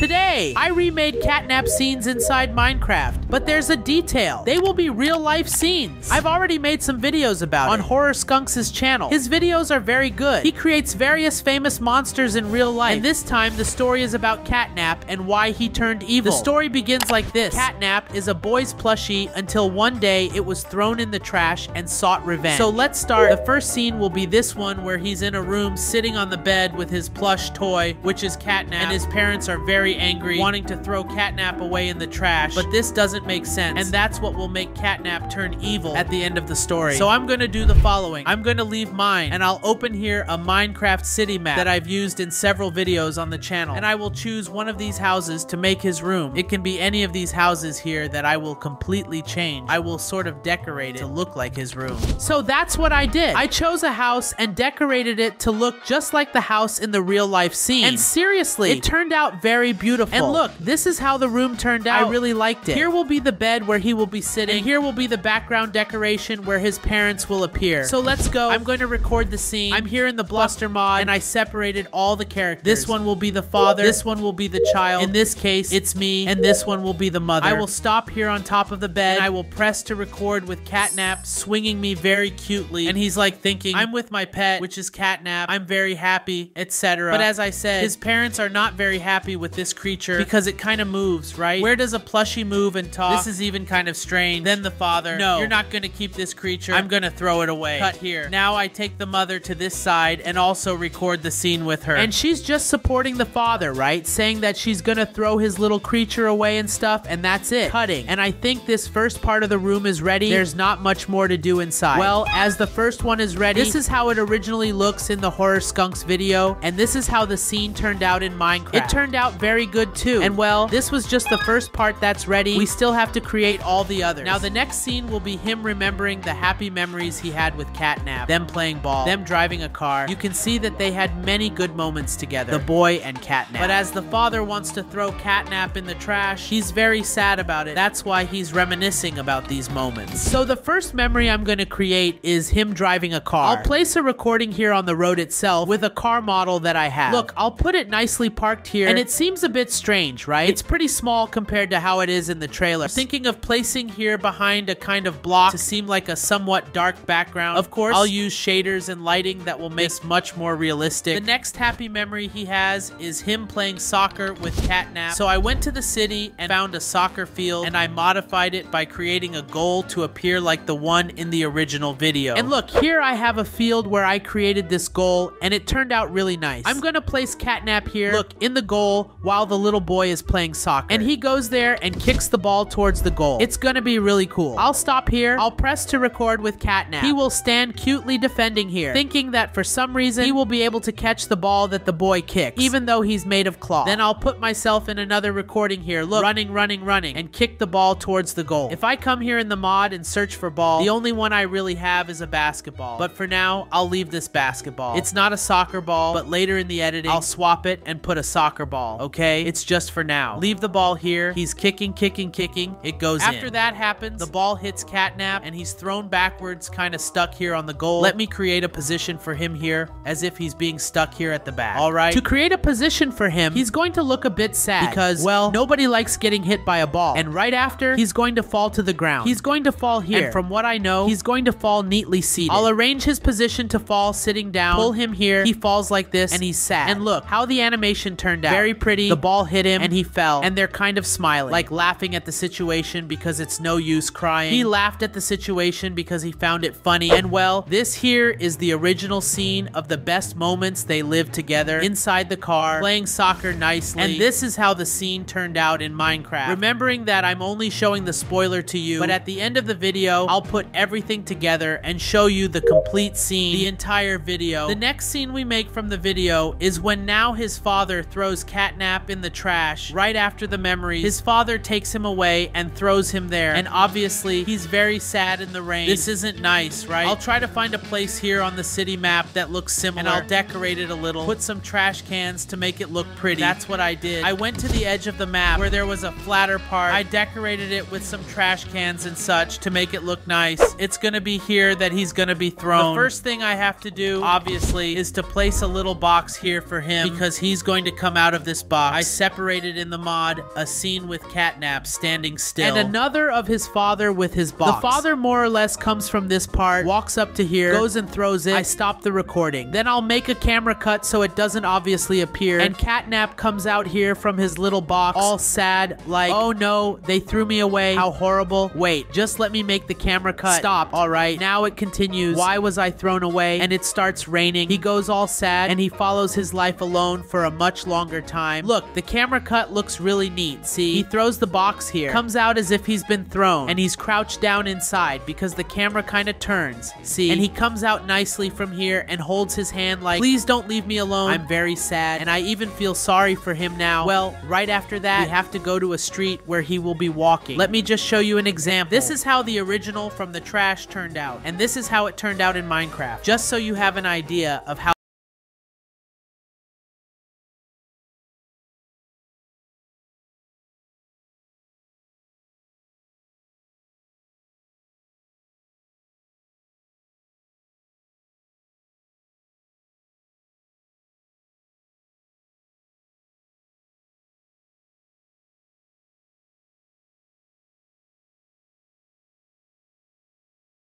Today, I remade catnap scenes inside Minecraft, but there's a detail. They will be real life scenes. I've already made some videos about on Horror Skunx' channel. His videos are very good. He creates various famous monsters in real life, and this time the story is about Catnap and why he turned evil. The story begins like this. Catnap is a boy's plushie until one day it was thrown in the trash and sought revenge. So let's start. The first scene will be this one where he's in a room sitting on the bed with his plush toy, which is Catnap, and his parents are very angry, wanting to throw Catnap away in the trash, but this doesn't make sense, and that's what will make Catnap turn evil at the end of the story. So I'm gonna do the following. I'm gonna leave mine, and I'll open here a Minecraft city map that I've used in several videos on the channel, and I will choose one of these houses to make his room. It can be any of these houses here that I will completely change. I will sort of decorate it to look like his room. So that's what I did. I chose a house and decorated it to look just like the house in the real life scene. And seriously, it turned out very beautiful. And look, this is how the room turned out. I really liked it. Here will be the bed where he will be sitting. And here will be the background decoration where his parents will appear. So let's go. I'm going to record the scene. I'm here in the Blockbuster mod and I separated all the characters. This one will be the father. This one will be the child. In this case, it's me. And this one will be the mother. I will stop here on top of the bed and I will press to record with Catnap swinging me very cutely. And he's like thinking, I'm with my pet, which is Catnap. I'm very happy, etc. But as I said, his parents are not very happy with this creature because it kind of moves, right? Where does a plushie move and talk? This is even kind of strange. Then the father, no, you're not going to keep this creature. I'm going to throw it away. Cut here. Now I take the mother to this side and also record the scene with her. And she's just supporting the father, right? Saying that she's going to throw his little creature away and stuff, and that's it. Cutting. And I think this first part of the room is ready. There's not much more to do inside. Well, as the first one is ready, this is how it originally looks in the Horror Skunx video, and this is how the scene turned out in Minecraft. It turned out very good too. And well, this was just the first part that's ready. We still have to create all the others. Now the next scene will be him remembering the happy memories he had with Catnap, them playing ball, them driving a car. You can see that they had many good moments together, the boy and Catnap. But as the father wants to throw Catnap in the trash, he's very sad about it. That's why he's reminiscing about these moments. So the first memory I'm going to create is him driving a car. I'll place a recording here on the road itself with a car model that I have. Look, I'll put it nicely parked here, and it seems a bit strange, right? It's pretty small compared to how it is in the trailer. Thinking of placing here behind a kind of block to seem like a somewhat dark background. Of course, I'll use shaders and lighting that will make this much more realistic. The next happy memory he has is him playing soccer with Catnap. So I went to the city and found a soccer field, and I modified it by creating a goal to appear like the one in the original video. And look, here I have a field where I created this goal, and it turned out really nice. I'm gonna place Catnap here, look, in the goal, while the little boy is playing soccer. And he goes there and kicks the ball towards the goal. It's gonna be really cool. I'll stop here, I'll press to record with Catnap. He will stand cutely defending here, thinking that for some reason, he will be able to catch the ball that the boy kicks, even though he's made of cloth. Then I'll put myself in another recording here, look, running, running, running, and kick the ball towards the goal. If I come here in the mod and search for ball, the only one I really have is a basketball. But for now, I'll leave this basketball. It's not a soccer ball, but later in the editing, I'll swap it and put a soccer ball, okay? It's just for now. Leave the ball here. He's kicking, kicking, kicking. It goes After in. that happens, the ball hits Catnap, and he's thrown backwards, kind of stuck here on the goal. Let me create a position for him here, as if he's being stuck here at the back. All right? To create a position for him, he's going to look a bit sad, because, well, nobody likes getting hit by a ball. And right after, he's going to fall to the ground. He's going to fall here. And from what I know, he's going to fall neatly seated. I'll arrange his position to fall sitting down, pull him here, he falls like this, and he's sad. And look, how the animation turned out. Very pretty. The ball hit him, and he fell, and they're kind of smiling, like laughing at the situation because it's no use crying. He laughed at the situation because he found it funny. And well, this here is the original scene of the best moments they lived together inside the car, playing soccer nicely. And this is how the scene turned out in Minecraft. Remembering that I'm only showing the spoiler to you, but at the end of the video, I'll put everything together and show you the complete scene, the entire video. The next scene we make from the video is when now his father throws Catnap in the trash right after the memories. His father takes him away and throws him there. And obviously, he's very sad in the rain. This isn't nice, right? I'll try to find a place here on the city map that looks similar and I'll decorate it a little. Put some trash cans to make it look pretty. That's what I did. I went to the edge of the map where there was a flatter part. I decorated it with some trash cans and such to make it look nice. It's gonna be here that he's gonna be thrown. The first thing I have to do, obviously, is to place a little box here for him because he's going to come out of this box box. I separated in the mod a scene with Catnap standing still. And another of his father with his box. The father more or less comes from this part, walks up to here, goes and throws it. I stop the recording. Then I'll make a camera cut so it doesn't obviously appear. And Catnap comes out here from his little box, all sad, like, oh no, they threw me away. How horrible. Wait, just let me make the camera cut. Stop. All right. Now it continues. Why was I thrown away? And it starts raining. He goes all sad and he follows his life alone for a much longer time. Look, the camera cut looks really neat. See, he throws the box here, comes out as if he's been thrown, and he's crouched down inside because the camera kind of turns. See, and he comes out nicely from here and holds his hand like, please don't leave me alone. I'm very sad, and I even feel sorry for him now. Well, right after that, we have to go to a street where he will be walking. Let me just show you an example. This is how the original from the trash turned out, and this is how it turned out in Minecraft, just so you have an idea of how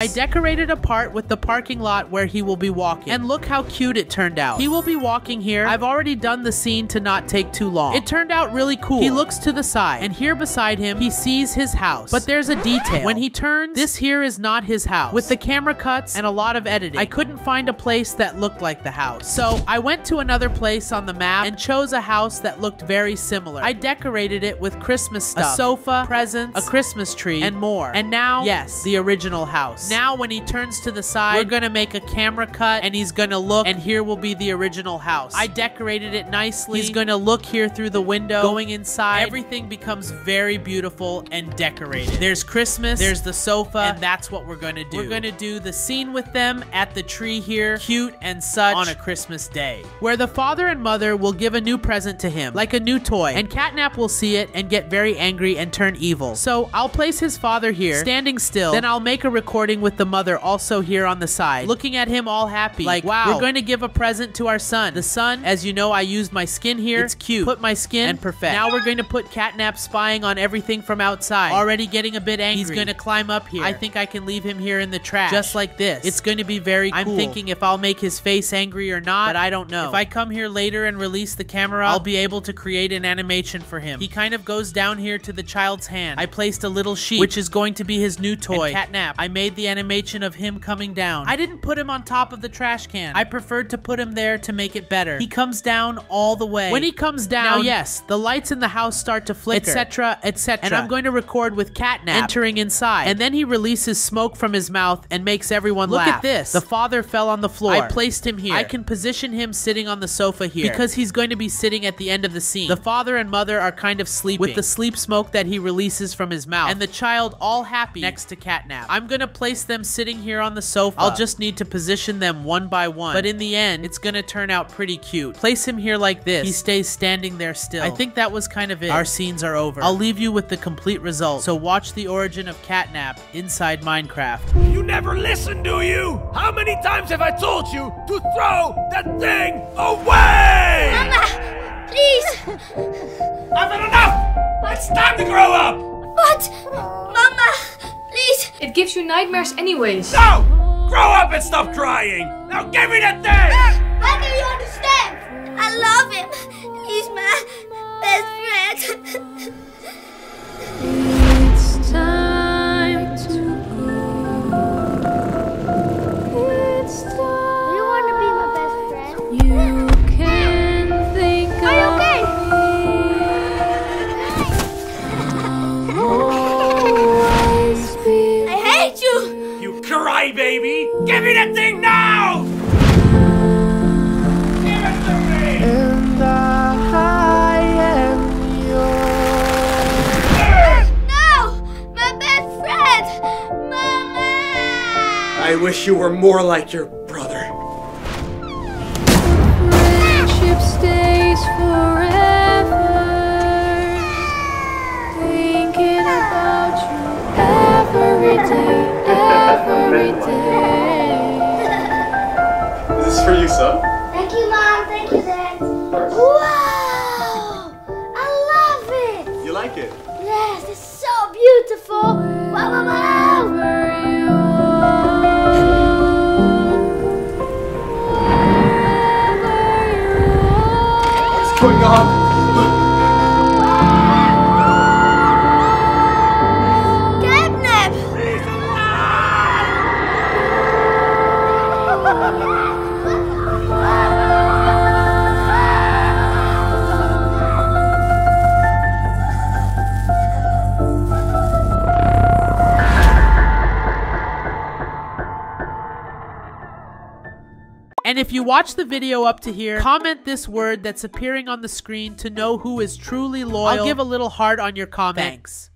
I decorated a part with the parking lot where he will be walking. And look how cute it turned out. He will be walking here. I've already done the scene to not take too long. It turned out really cool. He looks to the side, and here beside him, he sees his house. But there's a detail. When he turns, this here is not his house. With the camera cuts and a lot of editing, I couldn't find a place that looked like the house. So I went to another place on the map and chose a house that looked very similar. I decorated it with Christmas stuff. A sofa, presents, a Christmas tree, and more. And now, yes, the original house. Now when he turns to the side, we're gonna make a camera cut and he's gonna look and here will be the original house. I decorated it nicely. He's gonna look here through the window, going inside. Everything becomes very beautiful and decorated. There's Christmas, there's the sofa, and that's what we're gonna do. We're gonna do the scene with them at the tree here, cute and such, on a Christmas day. Where the father and mother will give a new present to him, like a new toy, and Catnap will see it and get very angry and turn evil. So I'll place his father here, standing still, then I'll make a recording with the mother also here on the side, looking at him all happy. Like, wow, we're going to give a present to our son. The son, as you know, I used my skin here. It's cute. Put my skin and perfect. Now we're going to put Catnap spying on everything from outside. Already getting a bit angry. He's going to climb up here. I think I can leave him here in the trash. Just like this. It's going to be very cool. I'm thinking if I'll make his face angry or not, but I don't know. If I come here later and release the camera, I'll be able to create an animation for him. He kind of goes down here to the child's hand. I placed a little sheep, which is going to be his new toy. Catnap. I made the animation of him coming down. I didn't put him on top of the trash can. I preferred to put him there to make it better. He comes down all the way. When he comes down, now yes, the lights in the house start to flicker, etc., etc. And I'm going to record with Catnap entering inside. And then he releases smoke from his mouth and makes everyone Look laugh. Look at this. The father fell on the floor. I placed him here. I can position him sitting on the sofa here because he's going to be sitting at the end of the scene. The father and mother are kind of sleeping with the sleep smoke that he releases from his mouth and the child all happy next to Catnap. I'm going to place them sitting here on the sofa. I'll just need to position them one by one. But in the end, it's gonna turn out pretty cute. Place him here like this. He stays standing there still. I think that was kind of it. Our scenes are over. I'll leave you with the complete result. So watch the origin of Catnap inside Minecraft. You never listen, do you? How many times have I told you to throw that thing away? Mama, please. I've had enough. It's time to grow up. But, Mama, please. It gives you nightmares anyways. No! Grow up and stop crying! Now give me that thing! How do you understand? I love him. He's my best friend. it's time you were more like your brother. Friendship stays forever. Thinking about you every day, every day. Is this for you, son? Thank you, Mom. Thank you, Dad. Wow! I love it! You like it. Yes, it's so beautiful. Wow, wow, wow. If you watch the video up to here, comment this word that's appearing on the screen to know who is truly loyal. I'll give a little heart on your comment. Thanks.